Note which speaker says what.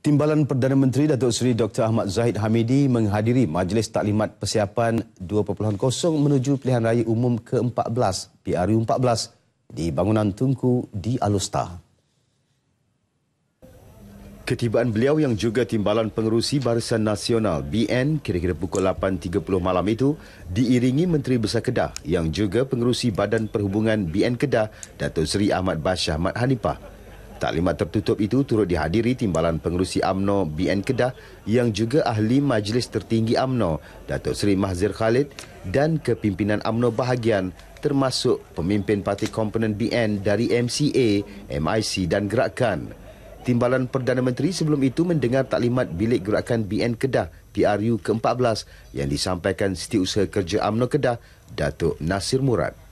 Speaker 1: Timbalan Perdana Menteri Datuk Seri Dr. Ahmad Zahid Hamidi menghadiri Majlis Taklimat Persiapan 2.0 menuju Pilihan Raya Umum ke-14 PRU 14 di bangunan Tunku di Alustar. Ketibaan beliau yang juga timbalan pengerusi Barisan Nasional BN kira-kira pukul 8.30 malam itu diiringi Menteri Besar Kedah yang juga pengerusi Badan Perhubungan BN Kedah Datuk Seri Ahmad Bashar Mat Hanifah. Taklimat tertutup itu turut dihadiri Timbalan Pengerusi AMNO BN Kedah yang juga ahli Majlis Tertinggi AMNO Datuk Seri Mahzir Khalid dan kepimpinan AMNO bahagian termasuk pemimpin parti komponen BN dari MCA, MIC dan Gerakan. Timbalan Perdana Menteri sebelum itu mendengar taklimat bilik gerakan BN Kedah PRU ke-14 yang disampaikan Setiausaha Kerja AMNO Kedah Datuk Nasir Murad.